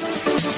best.